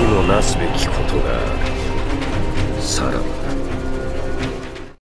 にもなすべきことがある。